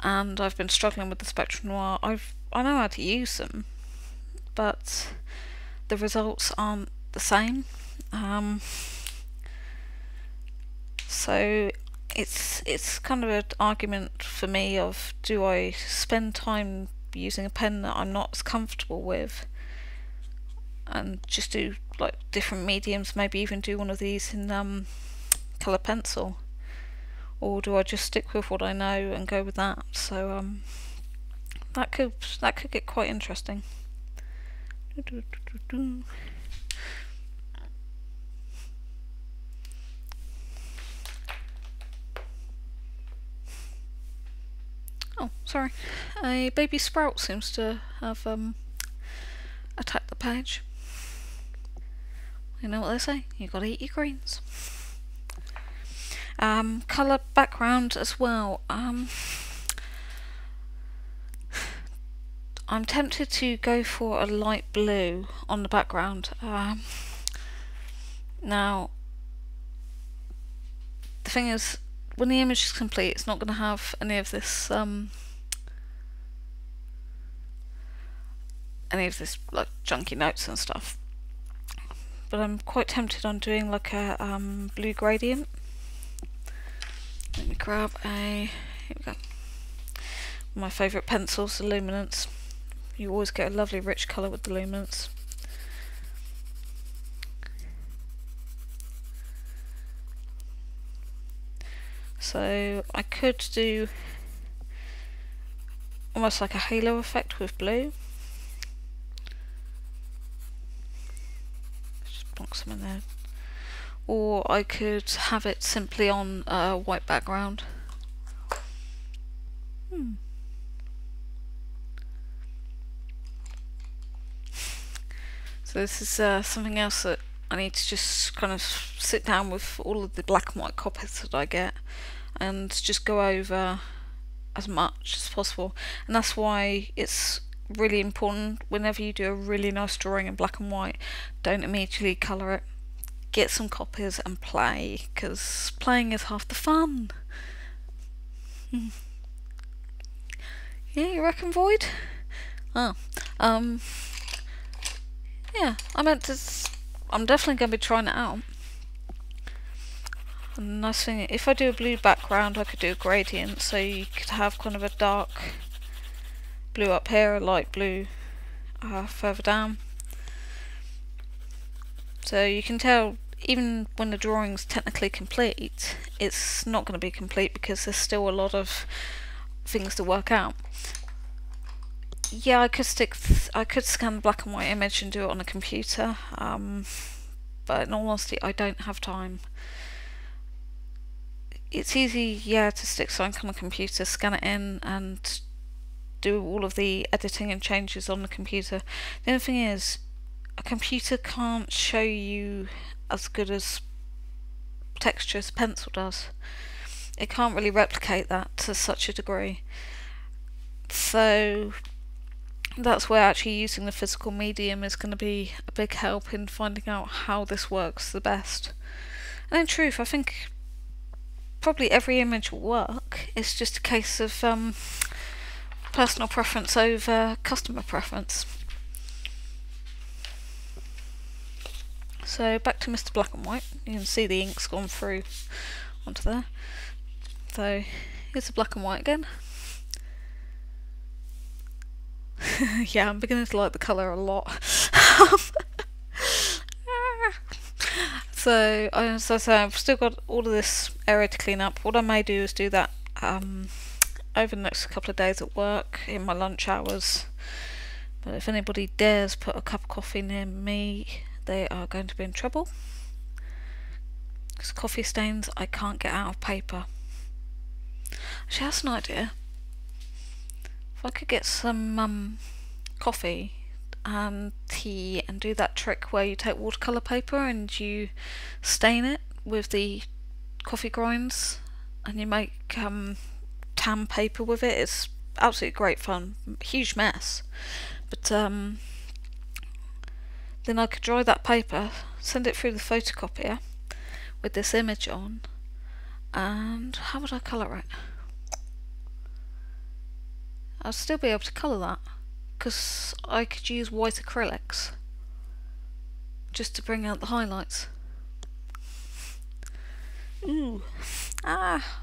And I've been struggling with the Spectrum Noir. I've I know how to use them, but the results aren't the same. Um, so it's it's kind of an argument for me of do I spend time using a pen that I'm not as comfortable with and just do like different mediums maybe even do one of these in um, colour pencil? Or do I just stick with what I know and go with that? So um, that could that could get quite interesting Oh, sorry. A baby sprout seems to have um, attacked the page. You know what they say? You gotta eat your greens. Um, colour background as well. Um, I'm tempted to go for a light blue on the background. Um, now, the thing is, when the image is complete, it's not going to have any of this, um, any of this like junky notes and stuff. But I'm quite tempted on doing like a um, blue gradient. Let me grab a, here we go, my favourite pencils, the Luminance. You always get a lovely rich colour with the Luminance. So I could do almost like a halo effect with blue. Just plonk some in there. Or I could have it simply on a white background. Hmm. So this is uh, something else that I need to just kind of sit down with all of the black and white copies that I get and just go over as much as possible and that's why it's really important whenever you do a really nice drawing in black and white don't immediately colour it get some copies and play because playing is half the fun yeah you reckon Void? Oh, um yeah, I meant to. I'm definitely going to be trying it out. Nice thing, if I do a blue background, I could do a gradient, so you could have kind of a dark blue up here, a light blue uh, further down. So you can tell, even when the drawing's technically complete, it's not going to be complete because there's still a lot of things to work out yeah, I could stick. I could scan black and white image and do it on a computer, um, but in all honesty, I don't have time. It's easy, yeah, to stick something on a computer, scan it in, and do all of the editing and changes on the computer. The only thing is, a computer can't show you as good as texture as pencil does. It can't really replicate that to such a degree. So that's where actually using the physical medium is going to be a big help in finding out how this works the best. And in truth, I think probably every image will work. It's just a case of um, personal preference over customer preference. So back to Mr. Black and White. You can see the ink's gone through onto there. So here's the black and white again. yeah, I'm beginning to like the colour a lot. so, as I say, I've still got all of this area to clean up. What I may do is do that um, over the next couple of days at work in my lunch hours. But if anybody dares put a cup of coffee near me, they are going to be in trouble. Because coffee stains I can't get out of paper. Actually, that's an idea. If I could get some um, coffee and tea and do that trick where you take watercolour paper and you stain it with the coffee grinds and you make um, tan paper with it, it's absolutely great fun. Huge mess. But um, then I could dry that paper, send it through the photocopier with this image on, and how would I colour it? I'll still be able to colour that because I could use white acrylics just to bring out the highlights. Ooh, ah.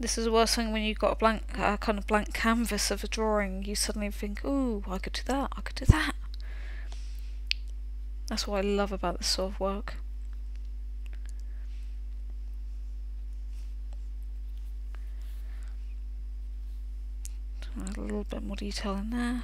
This is the worst thing when you've got a blank, uh, kind of blank canvas of a drawing. You suddenly think, ooh, I could do that, I could do that. That's what I love about this sort of work. Add a little bit more detail in there.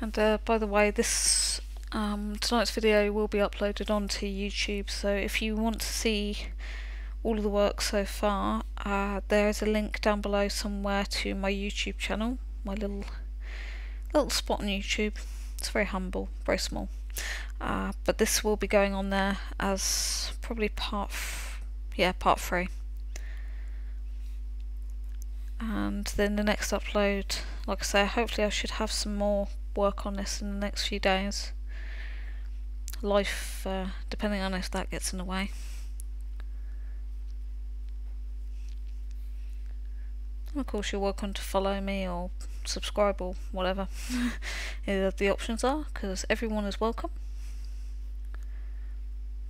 And uh, by the way, this um, tonight's video will be uploaded onto YouTube, so if you want to see all of the work so far, uh, there is a link down below somewhere to my YouTube channel, my little little spot on YouTube. It's very humble, very small. Uh, but this will be going on there as probably part, yeah, part three. And then the next upload, like I say, hopefully I should have some more work on this in the next few days. Life, uh, depending on if that gets in the way. And of course you're welcome to follow me or subscribe or whatever the options are because everyone is welcome.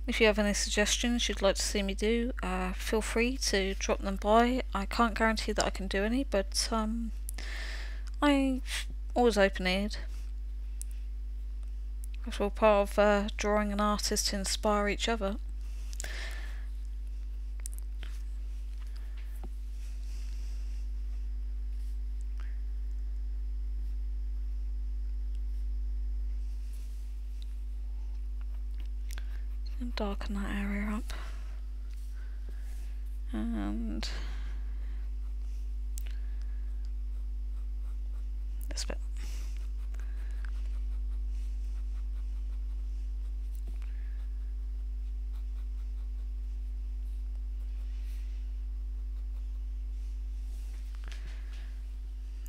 If you have any suggestions you'd like to see me do, uh, feel free to drop them by. I can't guarantee that I can do any, but um, I'm always open-eared. It's all part of uh, drawing an artist to inspire each other. and darken that area up and this bit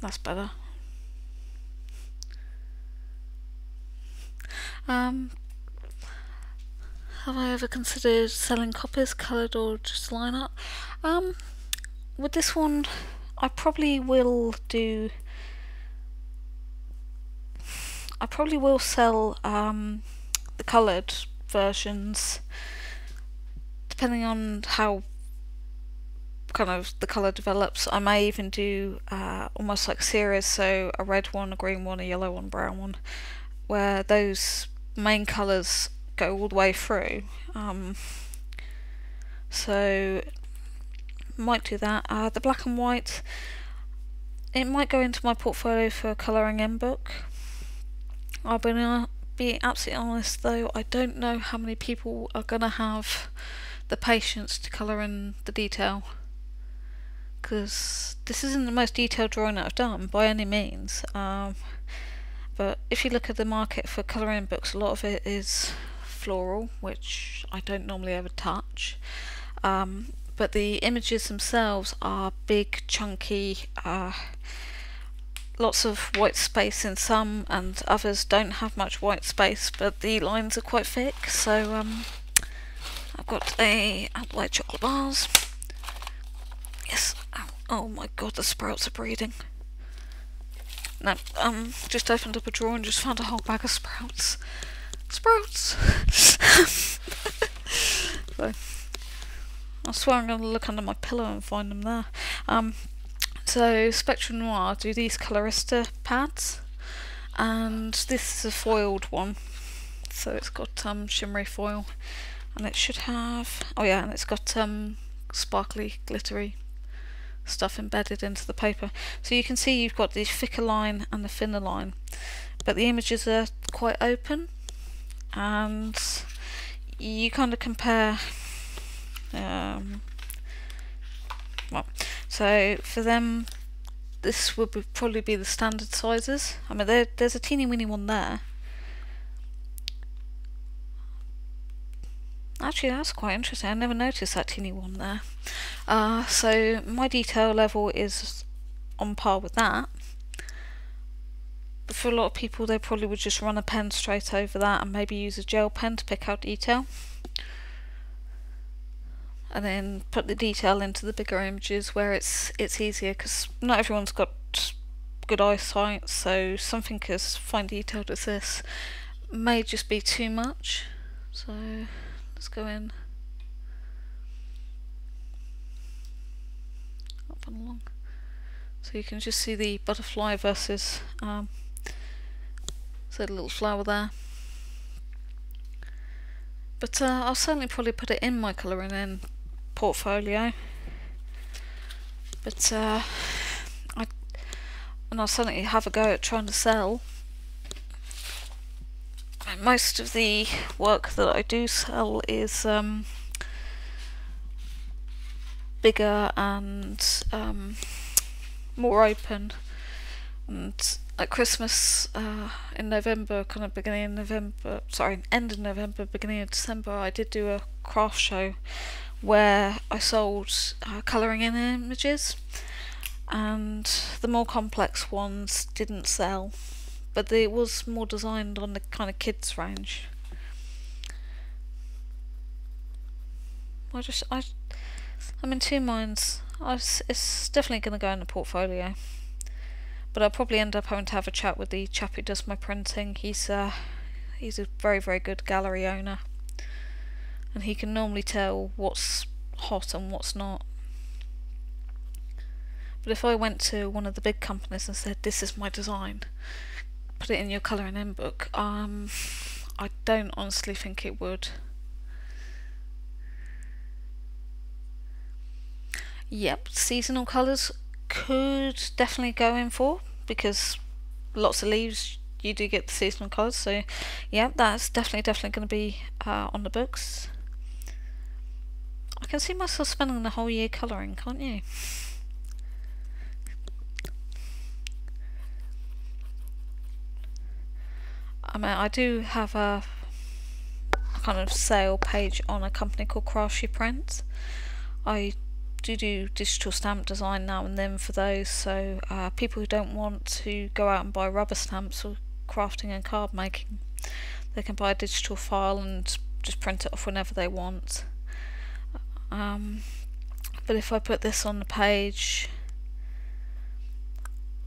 that's better um have I ever considered selling copies, coloured or just line art? Um, with this one, I probably will do. I probably will sell um, the coloured versions, depending on how kind of the colour develops. I may even do uh, almost like series, so a red one, a green one, a yellow one, brown one, where those main colours go all the way through. Um, so might do that. Uh, the black and white, it might go into my portfolio for colouring in book. I'll be, uh, be absolutely honest though, I don't know how many people are going to have the patience to colour in the detail. Because this isn't the most detailed drawing that I've done by any means. Um, but if you look at the market for colouring books, a lot of it is floral, which I don't normally ever touch. Um, but the images themselves are big, chunky, uh, lots of white space in some, and others don't have much white space, but the lines are quite thick. So um, I've got a white chocolate bars. Yes. Oh, oh my god, the sprouts are breeding. No, um, just opened up a drawer and just found a whole bag of sprouts. Sprouts! so, I swear I'm going to look under my pillow and find them there. Um, so, Spectrum Noir do these Colorista pads, and this is a foiled one. So it's got um, shimmery foil, and it should have, oh yeah, and it's got um, sparkly, glittery stuff embedded into the paper. So you can see you've got the thicker line and the thinner line, but the images are quite open and you kind of compare um, well so for them this would be, probably be the standard sizes I mean there, there's a teeny weeny one there actually that's quite interesting. I never noticed that teeny one there. Uh, so my detail level is on par with that. But for a lot of people they probably would just run a pen straight over that and maybe use a gel pen to pick out detail. And then put the detail into the bigger images where it's it's easier because not everyone's got good eyesight so something as fine detailed as this may just be too much. So let's go in up and along so you can just see the butterfly versus um, so a little flower there. But uh, I'll certainly probably put it in my colouring in portfolio. But uh, I and I'll certainly have a go at trying to sell most of the work that I do sell is um, bigger and um, more open. And at Christmas uh, in November, kind of beginning of November, sorry, end of November, beginning of December, I did do a craft show where I sold uh, colouring in images and the more complex ones didn't sell but it was more designed on the kind of kids range. I just I I'm in two minds. I it's definitely going to go in the portfolio, but I'll probably end up having to have a chat with the chap who does my printing. He's uh he's a very very good gallery owner, and he can normally tell what's hot and what's not. But if I went to one of the big companies and said, "This is my design," put it in your colouring in book, um, I don't honestly think it would. Yep, seasonal colours could definitely go in for because lots of leaves you do get the seasonal colours so yeah that's definitely definitely going to be uh, on the books. I can see myself spending the whole year colouring can't you I mean, I do have a, kind of sale page on a company called Crafty Prints. I do do digital stamp design now and then for those, so uh, people who don't want to go out and buy rubber stamps for crafting and card making, they can buy a digital file and just print it off whenever they want. Um, but if I put this on the page,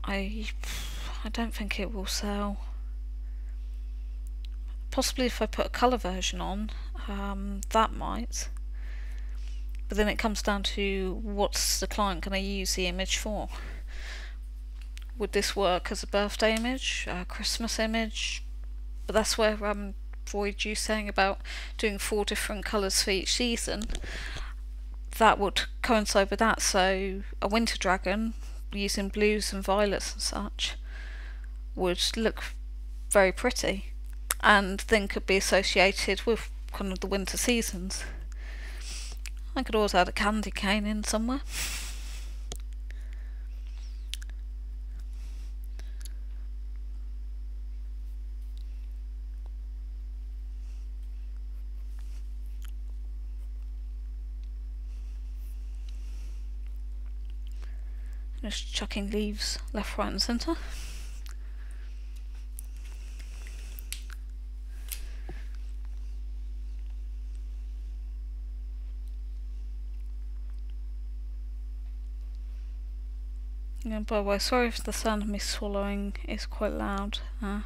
I I don't think it will sell possibly if I put a colour version on, um, that might. But then it comes down to what's the client going to use the image for. Would this work as a birthday image, a Christmas image? But that's where um, Void you saying about doing four different colours for each season. That would coincide with that. So a winter dragon using blues and violets and such would look very pretty and then could be associated with kind of the winter seasons. I could always add a candy cane in somewhere. Just chucking leaves left, right and centre. Yeah, by the way, sorry if the sound of me swallowing is quite loud. Uh,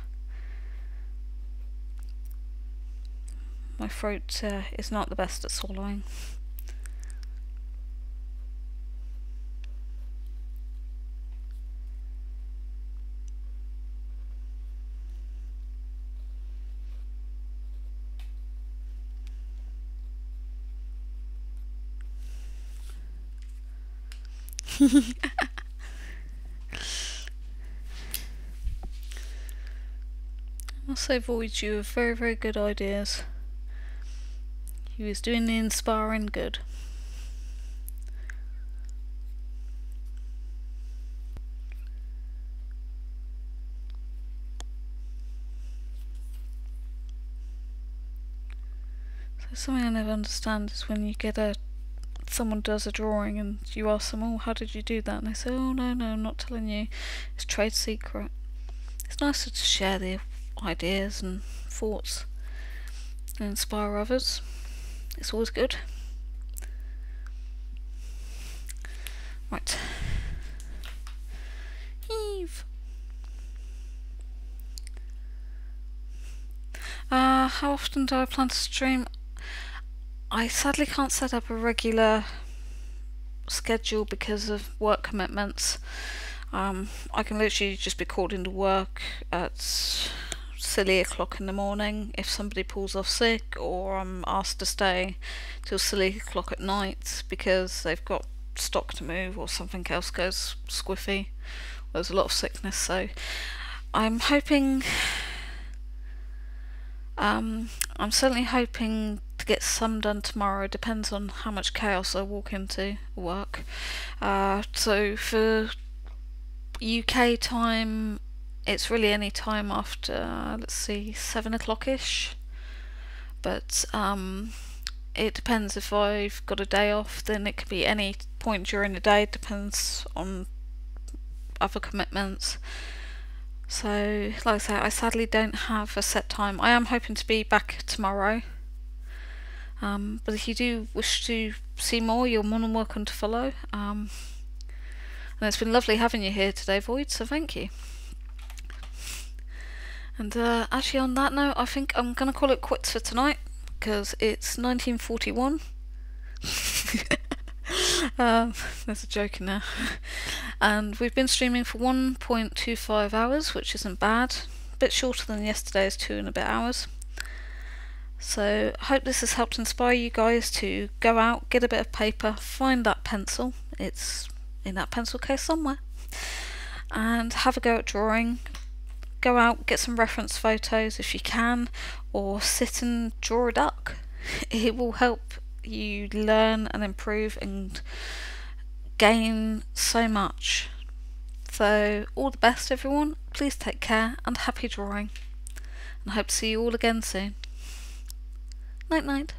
my throat uh, is not the best at swallowing. Void you with very, very good ideas. He was doing the inspiring good. So something I never understand is when you get a someone does a drawing and you ask them, oh, how did you do that? And they say, oh, no, no, I'm not telling you. It's trade secret. It's nicer to share the ideas and thoughts and inspire others. It's always good. Right. Heave. Uh, how often do I plan to stream? I sadly can't set up a regular schedule because of work commitments. Um, I can literally just be called into work at silly o'clock in the morning if somebody pulls off sick or I'm asked to stay till silly o'clock at night because they've got stock to move or something else goes squiffy. There's a lot of sickness so I'm hoping Um, I'm certainly hoping to get some done tomorrow. Depends on how much chaos I walk into work. Uh, so for UK time, it's really any time after let's see seven o'clock ish. But um, it depends if I've got a day off. Then it could be any point during the day. It depends on other commitments. So, like I say, I sadly don't have a set time. I am hoping to be back tomorrow. Um, but if you do wish to see more, you're more than welcome to follow. Um, and it's been lovely having you here today, Void, so thank you. And uh, actually, on that note, I think I'm going to call it quits for tonight because it's 1941. um, there's a joke in there. and we've been streaming for 1.25 hours, which isn't bad. A bit shorter than yesterday's two and a bit hours. So, I hope this has helped inspire you guys to go out, get a bit of paper, find that pencil. It's in that pencil case somewhere. And have a go at drawing. Go out, get some reference photos if you can, or sit and draw a duck. It will help you learn and improve and gain so much. So, all the best, everyone. Please take care and happy drawing. And I hope to see you all again soon. Night night.